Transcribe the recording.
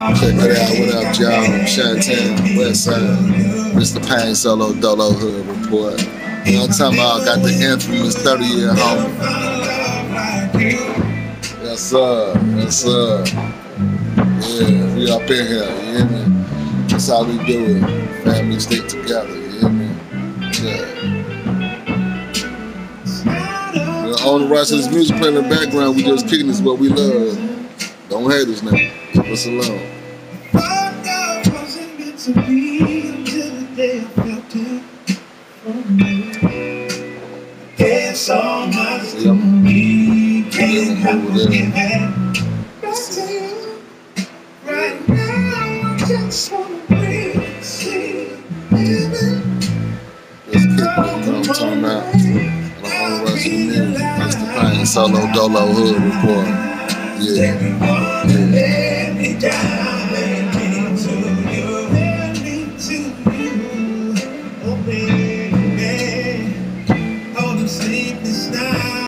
Check it out. What up, y'all? Shantan, West Side, Mr. Payne Solo Dolo Hood Report. You know what I'm talking about? Got the infamous 30 year home. Yes, sir. Yes, sir. Yeah, we up in here. You hear me? That's how we do it. Family stick together. You hear me? Yeah. All The rest of this music playing in the background, we just kicking this what we love. Don't hate us now. Leave us alone. It's all my See, I'm can't over there. Right now, I just wanna breathe, sleep, baby. Just kick it. You know what I'm talking about? The rest of the music. Mr. Payne Solo Dolo Hood Report. Yeah. yeah. sleepless night.